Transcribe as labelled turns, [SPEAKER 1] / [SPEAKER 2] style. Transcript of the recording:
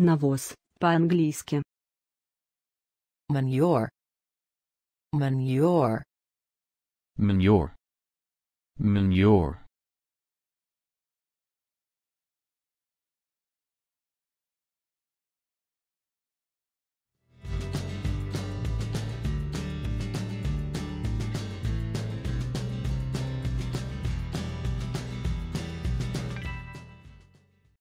[SPEAKER 1] Навоз, по-английски.
[SPEAKER 2] Manure. Manure.
[SPEAKER 3] Manure. Manure.